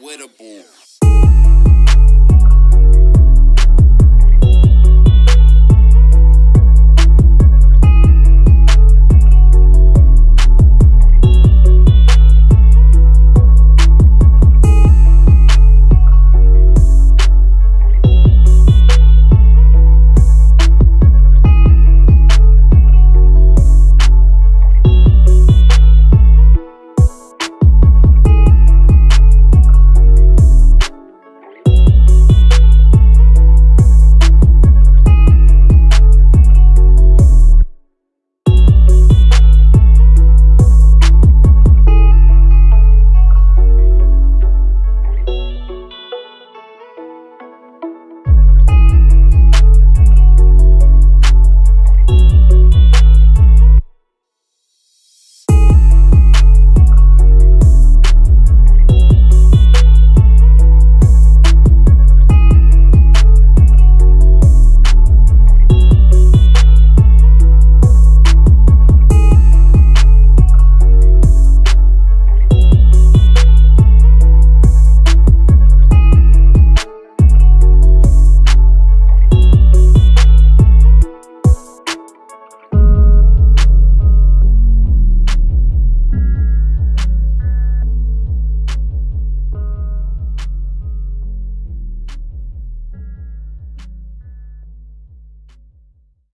with a boo.